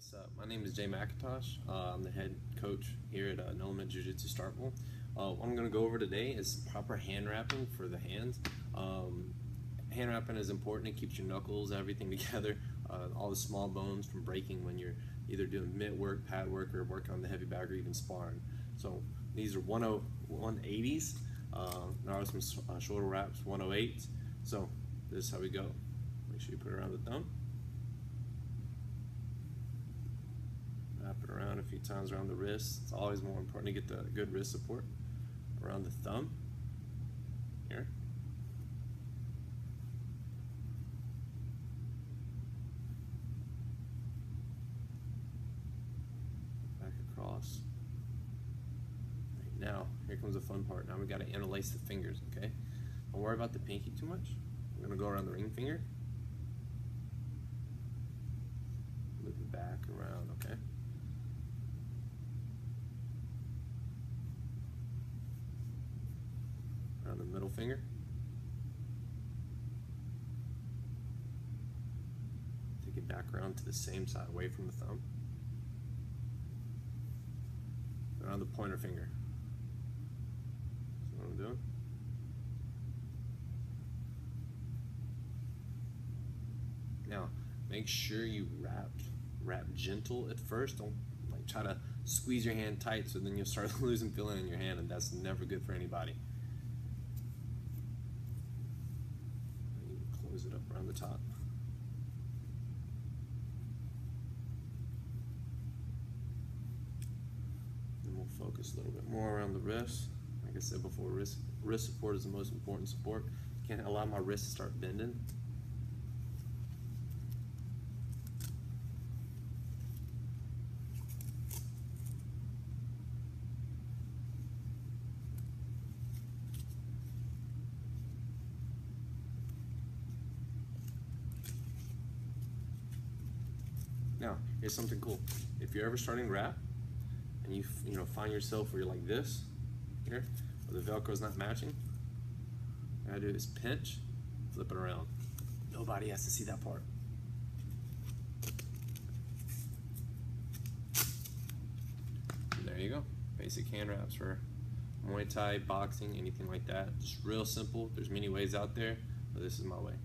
what's up? My name is Jae McIntosh. Uh, I'm the head coach here at uh, No Limit Jiu Jitsu Starkville. Uh, what I'm going to go over today is proper hand wrapping for the hands. Um, hand wrapping is important. It keeps your knuckles, everything together, uh, all the small bones from breaking when you're either doing mitt work, pad work, or working on the heavy bag or even sparring. So these are 180s. Uh, there are some uh, shoulder wraps, 108s. So this is how we go. Make sure you put it around the thumb. Wrap it around a few times around the wrist. It's always more important to get the good wrist support around the thumb. Here. Back across. Right, now, here comes the fun part. Now we got to interlace the fingers, okay? Don't worry about the pinky too much. I'm to go around the ring finger. It back around, okay? Around the middle finger. Take it back around to the same side, away from the thumb. Around the pointer finger. That's what I'm doing. Now, make sure you wrap wrap gentle at first. Don't like try to squeeze your hand tight so then you'll start losing feeling in your hand and that's never good for anybody. It up around the top. Then we'll focus a little bit more around the wrist. Like I said before, wrist, wrist support is the most important support. Can't allow my wrist to start bending. Now, here's something cool. If you're ever starting wrap and you you know find yourself where you're like this here, where the Velcro's not matching, what I do is pinch, flip it around. Nobody has to see that part. There you go. Basic hand wraps for Muay Thai, boxing, anything like that. Just real simple. There's many ways out there, but this is my way.